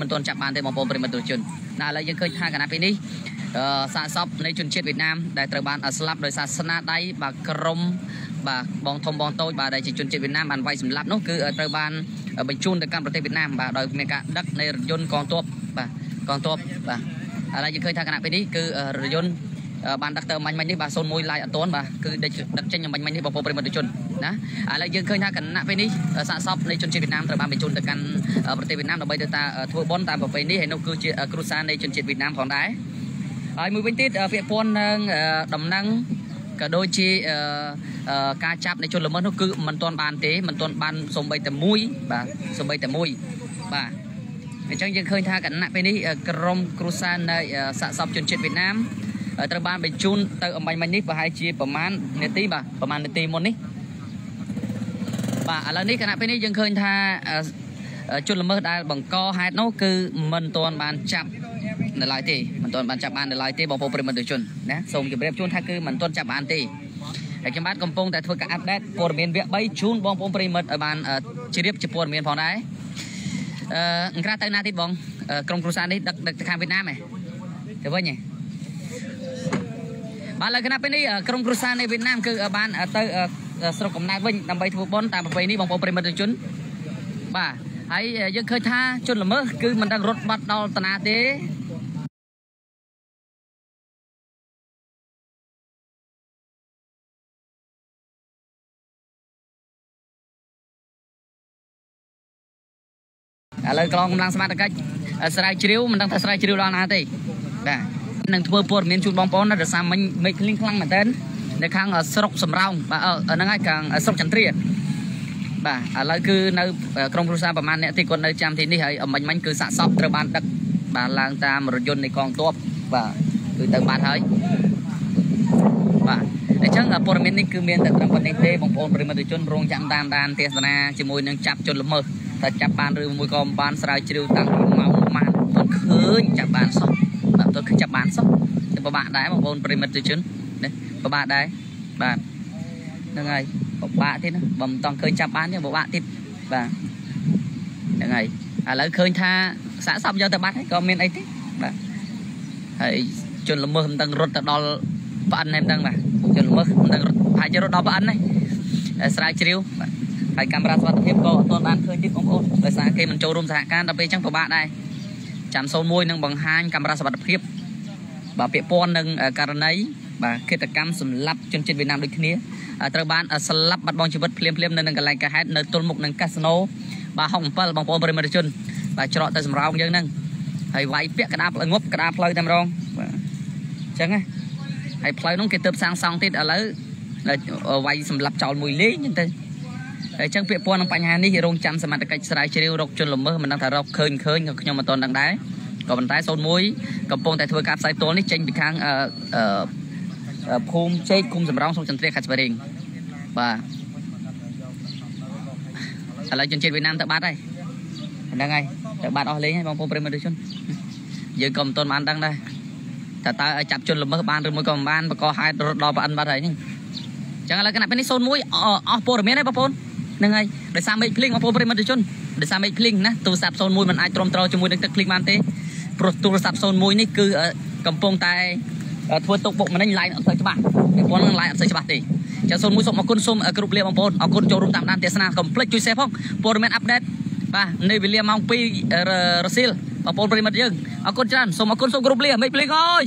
មិនទាន់ចាប់បានទេបងប្អូនប្រិមត្តទស្សជនណាឥឡូវយើងឃើញថាគណៈពេលនេះអឺសាកសពនៃជនជាតិវៀតណាមដែលត្រូវបានស្លាប់ដោយសារស្នាដៃបាទក្រុមបាទបងធំបងតូចបាទដែលជាជនជាតិវៀតណាមបានវាយសម្លាប់នោះគឺត្រូវបានបញ្ជូនទៅកាន់ប្រទេសវៀតណាមបាទដោយមានការដឹកនៃរថយន្តកងទ័ពបាទកងទ័ពបាទឥឡូវយើងឃើញថាគណៈពេលនេះគឺរថយន្ត បានដឹកទៅមាញ់មាញ់នេះបាទ01ឡាយអត់ទាន់បាទគឺដឹកដឹកចេញមាញ់មាញ់នេះបងប្អូនប្រិមត្តជនណាឥឡូវយើងឃើញថាគណៈពេលនេះសាកសពនៃជនជាតិវៀតណាមត្រូវបានបញ្ជូនទៅកាន់ប្រទេសវៀតណាមដើម្បីទៅតាធ្វើបុណ្យតាមប្រពៃណីហើយនោះគឺជាគ្រួសារនៃជនជាតិវៀតណាមផងដែរហើយមួយវិញទៀតពាក់ព័ន្ធនឹងដំណឹងក៏ដូចជាការចាប់នៃជនល្មើសនោះគឺមិនទាន់បានទេមិនទាន់បានសំបីតែមួយបាទសំបីតែមួយបាទអញ្ចឹងយើងឃើញថាគណៈពេលនេះក្រមគ្រួសារនៃសាកសពជនជាតិវៀតណាម ត្រូវបានបញ្ជូនទៅអំបញ្ញមិញនេះប្រហែលជាប្រហែលនាទីបាទប្រហែលនាទីមុននេះបាទឥឡូវនេះគណៈពេលនេះយើងឃើញថាជនល្មើសដែលបង្កហេតុនោះគឺមិនទាន់បានចាប់នៅឡើយទេមិនទាន់បានចាប់បាននៅឡើយទេបងប្អូនប្រិមត្តជនណាសូមជម្រាបជូនថាគឺមិនទាន់ចាប់បានទេហើយខ្ញុំបាទកំពុងតែធ្វើការអាប់ដេតព័ត៌មានវគ្គ3ជូនបងប្អូនប្រិមត្តឲ្យបានជ្រាបជាព័ត៌មានផងដែរអឺអង្ក្រាទៅណាទៀតបងក្រុមគ្រួសារនេះដឹកដឹកទៅខាងវៀតណាមហ៎ទៅវិញហ៎ បាទលើគណៈពេលនេះក្រុមគ្រួសារនៃវៀតណាមគឺបានទៅស្រុកកំណើតវិញដើម្បីធ្វើបុណ្យតាមប្រពៃណីបងប្អូនប្រិមត្តជនបាទហើយយើងឃើញថាជនល្មើសគឺមិនដឹងរត់បាត់ដល់តាណាទេឥឡូវកងកម្លាំងសមត្ថកិច្ចស្រាវជ្រាវមិនដឹងថាស្រាវជ្រាវដល់ណាទេបាទ នឹងធ្វើព័ត៌មានជូនបងប្អូនដោយសារមិញមេឃភ្លៀងខ្លាំងមែនតើនៅខាងស្រុកសំរោងបាទហ្នឹងហើយខាងស្រុកចន្ទ្រាបាទឥឡូវគឺនៅក្រុមគ្រួសារប្រហែលអ្នកទីគាត់នៅចាំទីនេះហើយមិញមិញគឺសាកសពត្រូវបានដឹកបាទឡើងតាមរថយន្តនៃកងទ័ពបាទគឺទៅបាត់ហើយបាទអញ្ចឹងព័ត៌មាននេះគឺមានតែត្រឹមប៉ុណ្្នេះទេបងប្អូនប្រិមត្តជនរងចាំតាមដានទេសនាជាមួយនឹងចាប់ជនល្មើសតែចាប់បានឬមួយក៏មិនបានស្រាវជ្រាវតាំងពីម៉ោងម៉ានមិនឃើញចាប់បានសោះបាទទៅឃើញចាប់បានសោះតែ ពិបាកដែរបងប្អូនប្រិមត្តជនណាពិបាកដែរបាទហ្នឹងហើយពិបាកទៀតណាបើមិនតង់ឃើញចាប់បានទេពិបាកទៀតបាទហ្នឹងហើយឥឡូវឃើញថាសាកសពយកទៅបាត់ហើយក៏មានអីទេបាទហើយជនល្មើសមិនដឹងរត់ទៅដល់ប្អិនហ្នឹងបាទជនល្មើសមិនដឹងរត់ប្រហែលជារត់ដល់ប្អិនហ្នឹងស្រាវជ្រាវបាទហើយកាមេរ៉ាសុវត្ថិភាពក៏អត់ទាន់បានឃើញទេបងប្អូនដោយសារគេមិនចូលរួមសហការដល់ពេលអញ្ចឹងពិបាកដែរចាំ01នឹងបង្ហាញកាមេរ៉ាសុវត្ថិភាព បាទពាក់ព័ន្ធនឹងករណីបាទគិតកម្មសម្លាប់ជនជាតិវៀតណាមដូចគ្នាត្រូវបានស្លាប់បាត់បង់ជីវិតភ្លាមភ្លាមនៅនឹងកន្លែងកាហេតុនៅទល់មុខនឹងកាស៊ីណូបាទហុង7បងប្អូនប្រិមត្តជនបាទច្រកទៅសម្រោងយើងហ្នឹងហើយវាយពាក់កដាផ្លូវងប់កដាផ្លូវតែម្ដងបាទអញ្ចឹងណាហើយផ្លូវហ្នឹងគេទៅសាងសង់ទៀតឥឡូវវាយសម្លាប់ចោលមួយលេងហ្នឹងទៅអញ្ចឹងពាក់ព័ន្ធនឹងបញ្ហានេះរងចាំសមត្ថកិច្ចស្រាវជ្រាវរកជនល្មើសមិនដឹងថារកឃើញឃើញក៏ខ្ញុំមិនទាន់ដឹងដែរ ក៏ប៉ុន្តែ01កំពុងតែធ្វើការផ្សាយផ្ទាល់នេះចេញពីខាងអឺភូមិជែកគុំសំរងសុខចន្ទ្រាខេត្តស្វាយរៀងបាទឥឡូវជនជាតិវៀតណាមទៅបាត់ហើយហ្នឹងហើយទៅបាត់អស់លេងហើយបងប្អូនប្រិមត្តជនយើងក៏មិនទាន់បានដឹងដែរតើតើឲ្យចាប់ជនល្មើសបានឬមួយក៏មិនបានបកកហេតុរត់ដល់ប្អិនបាត់ហើយហ្នឹងចឹងឥឡូវគណៈពេលនេះ01អស់ព័ត៌មានហើយបងប្អូនហ្នឹងហើយដោយសារមេឃភ្លៀងបងប្អូនប្រិមត្តជនដោយសារមេឃភ្លៀងណាទូរស័ព្ទ01មិនអាចទ្រាំទ្រជាមួយនឹងទឹកភ្លៀងបានទេព្រោះ ទូរស័ព្ទ01នេះគឺកំពុងតែធ្វើទុកបុកម្នេញឡាយអត់សូវច្បាស់ពាក់ព័ន្ធនឹងឡាយអត់សូវច្បាស់ទេចឹង01សូមអរគុណសូមគ្រប់លាបងប្អូនអរគុណចូលរួមតាមដានទេសនាកុំភ្លេចជួយ share ផងព័ត៌មានអាប់ដេតបាទនៅវេលាម៉ោង2រសៀលបងប្អូនប្រិមត្តយើងអរគុណច្រើនសូមអរគុណសូមគ្រប់លាមេឃភ្លៀងអើយ